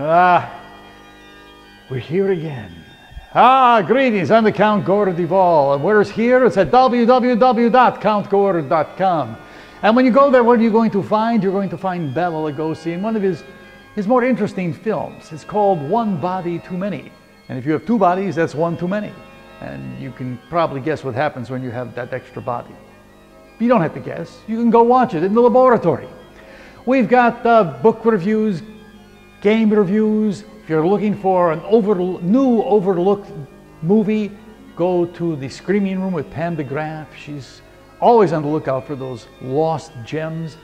Ah, we're here again. Ah, greetings. I'm the Count Gore De Vol. And where's here? It's at www.countgordon.com. And when you go there, what are you going to find? You're going to find Bela Lugosi in one of his, his more interesting films. It's called One Body Too Many. And if you have two bodies, that's one too many. And you can probably guess what happens when you have that extra body. You don't have to guess. You can go watch it in the laboratory. We've got uh, book reviews, game reviews. If you're looking for an over, new overlooked movie, go to the Screaming Room with Pam DeGraff. She's always on the lookout for those lost gems.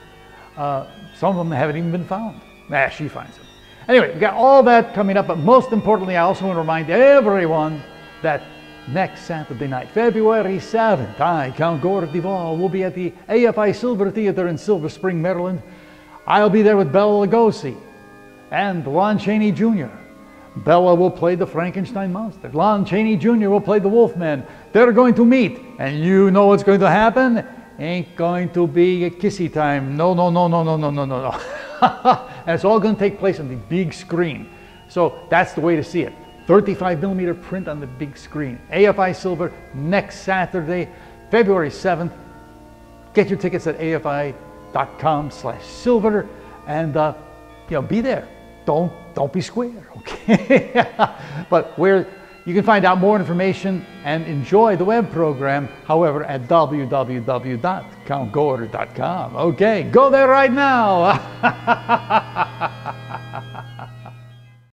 Uh, some of them haven't even been found. Ah, she finds them. Anyway, we've got all that coming up, but most importantly, I also want to remind everyone that next Saturday night, February 7th, I, Count Gore De Vol, will be at the AFI Silver Theater in Silver Spring, Maryland. I'll be there with Bela Lugosi and Lon Chaney Jr. Bela will play the Frankenstein monster. Lon Chaney Jr. will play the Wolfman. They're going to meet, and you know what's going to happen? Ain't going to be a kissy time. No, no, no, no, no, no, no, no, no. and it's all going to take place on the big screen. So that's the way to see it. 35 millimeter print on the big screen. AFI Silver next Saturday, February 7th. Get your tickets at afi.com slash silver and uh, you know, be there. Don't, don't be square, okay? but where you can find out more information and enjoy the web program, however, at www.countgorder.com. Okay, go there right now.